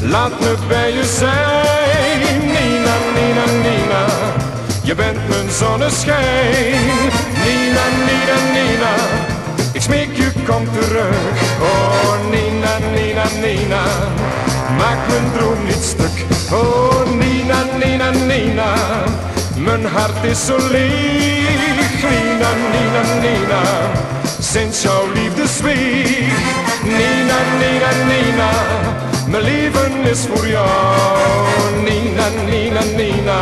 laat me bij je zijn. Nina, Nina, Nina, je bent mijn zonneschijn. Nina, Nina, Nina, ik smeek je, kom terug. Oh, Nina, Nina, Nina, maak mijn droom niet stuk. Oh, Nina, Nina, Nina, mijn hart is zo leeg. Nina, Nina, Nina, sinds jouw liefde zweeg. Nina, Nina, Nina, mijn leven is voor jou. Nina, Nina, Nina,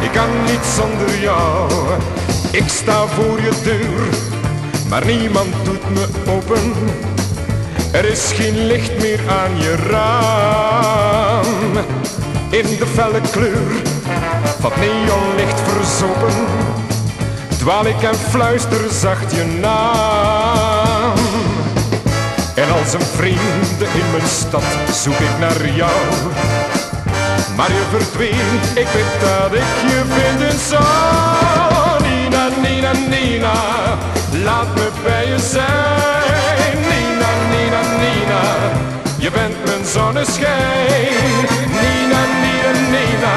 ik kan niet zonder jou. Ik sta voor je deur, maar niemand doet me open. Er is geen licht meer aan je raam. In de felle kleur van neonlicht verzopen, dwaal ik en fluister zacht je naam. Als een vreemde in mijn stad zoek ik naar jou. Maar je verdween, ik weet dat ik je vinden zou. Nina, Nina, Nina, laat me bij je zijn. Nina, Nina, Nina, je bent mijn zonneschijn. Nina, Nina, Nina,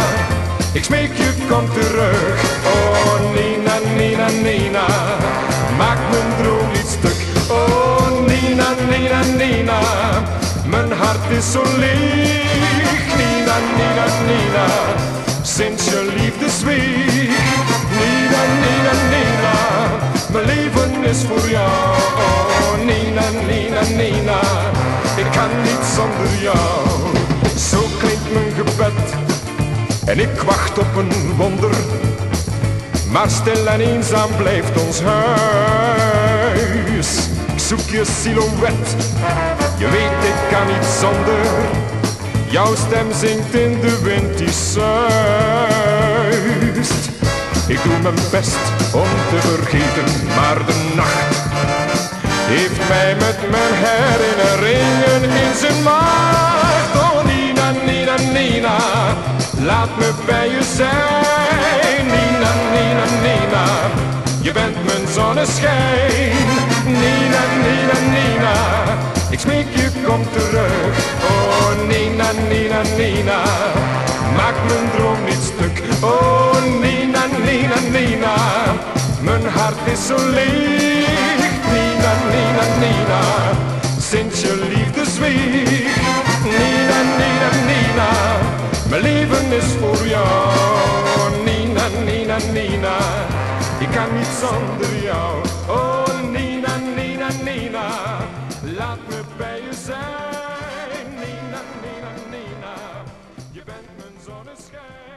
ik smeek je, kom terug. Oh, Nina, Nina, mijn hart is zo leeg. Nina, Nina, Nina, sinds je liefde zweeg. Nina, Nina, Nina, mijn leven is voor jou. Oh, Nina, Nina, Nina, ik kan niet zonder jou. Zo klinkt mijn gebed en ik wacht op een wonder. Maar stil en eenzaam blijft ons huis. Zoek je silhouet, je weet ik kan niet zonder. Jouw stem zingt in de wind die zuist. Ik doe mijn best om te vergeten, maar de nacht heeft mij met mijn herinneringen in zijn macht. Oh Nina, Nina, Nina, laat me bij je zijn. Nina, Nina, Nina, je bent mijn zonneschijn. Nina, Nina, Nina, ik smeek je, kom terug. Oh Nina, Nina, Nina, maak mijn droom niet stuk. Oh Nina, Nina, Nina, mijn hart is zo leeg. Nina, Nina, Nina, sinds je liefde zweeg. Nina, Nina, Nina, mijn leven is voor jou. Nina, Nina, Nina, ik kan niet zonder jou. Oh zijn. Nina, Nina,